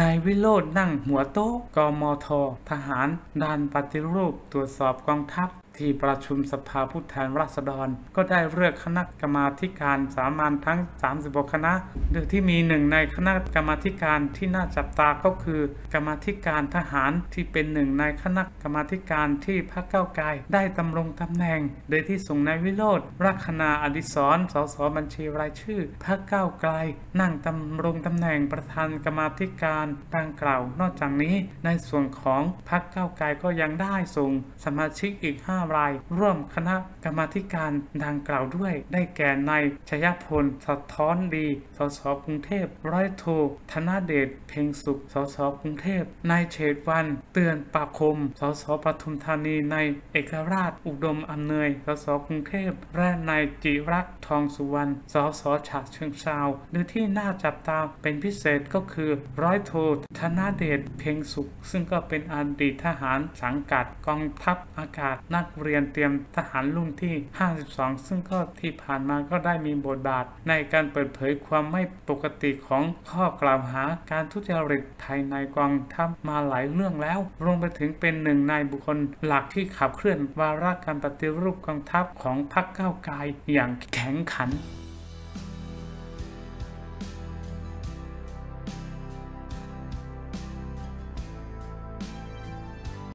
นายวิโรจน์นั่งหัวโต๊ะ กมท ทหาร ด่านปฏิรูป ตรวจสอบกองทัพ ที่ประชุมสภาผู้แทนราษฎร ก็ได้เลือกคณะกรรมาการสามัญทั้ง 36 คณะโดยที่มีหนึ่งในคณะกรรมาการที่น่าจับตาก็คือ กรรมาการทหารที่เป็นหนึ่งในคณะกรรมาการที่พรรคเก้าไกลได้ดำรงตำแหน่ง โดยที่ส่งนายวิโรธรัคนาอดิศรสสบัญชีรายชื่อพรรคเก้าไกล นั่งดำรงตำแหน่งประธานกรรมาการดังกล่าว นอกจากนี้ในส่วนของพรรคเก้าไกลก็ยังได้ส่งสมาชิกอีก 5รายร่วมคณะกรรมาการดังกล่าวด้วย ได้แก่นายชยพลสะท้อนดี สสกรุงเทพ ร้อยโทธนเดช เพ็งสุข สสกรุงเทพ นายเฉดวัน เตือนปากคม สสปทุมธานีในเอกราช อุดมอำนวย สสกรุงเทพ และนายจิรักษ์ทองสุวรรณ สสฉะเชิงเซาหรือที่น่าจับตาเป็นพิเศษก็คือ ร้อยโทธนเดช เพ็งสุข ซึ่งก็เป็นอดีตทหารสังกัดกองทัพอากาศนักเรียนเตรียมทหารรุ่นที่ 52 ซึ่งก็ที่ผ่านมาก็ได้มีบทบาท ในการเปิดเผยความไม่ปกติของข้อกล่าวหาการทุจริตภายในกองทัพมาหลายเรื่องแล้ว รวมไปถึงเป็นหนึ่งในบุคคลหลักที่ขับเคลื่อนวาระการปฏิรูปกองทัพของพรรคก้าวไกลอย่างแข็งขัน